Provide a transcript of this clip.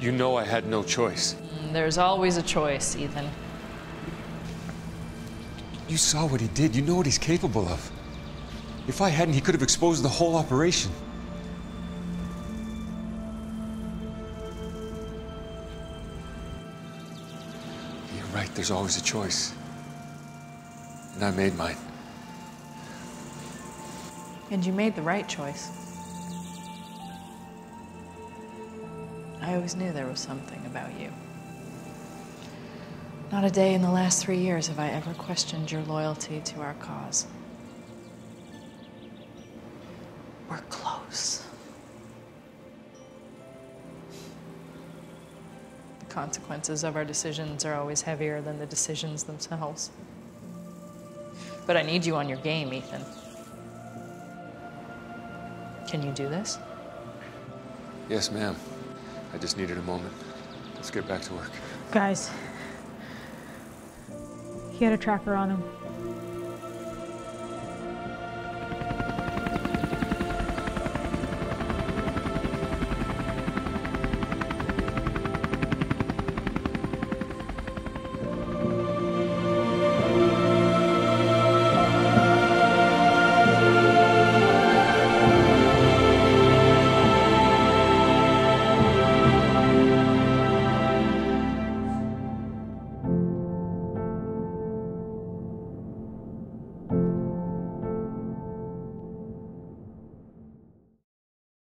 You know I had no choice. Mm, there's always a choice, Ethan. You saw what he did. You know what he's capable of. If I hadn't, he could have exposed the whole operation. You're right, there's always a choice. And I made mine. And you made the right choice. I always knew there was something about you. Not a day in the last three years have I ever questioned your loyalty to our cause. We're close. The consequences of our decisions are always heavier than the decisions themselves. But I need you on your game, Ethan. Can you do this? Yes, ma'am. I just needed a moment. Let's get back to work. Guys, he had a tracker on him.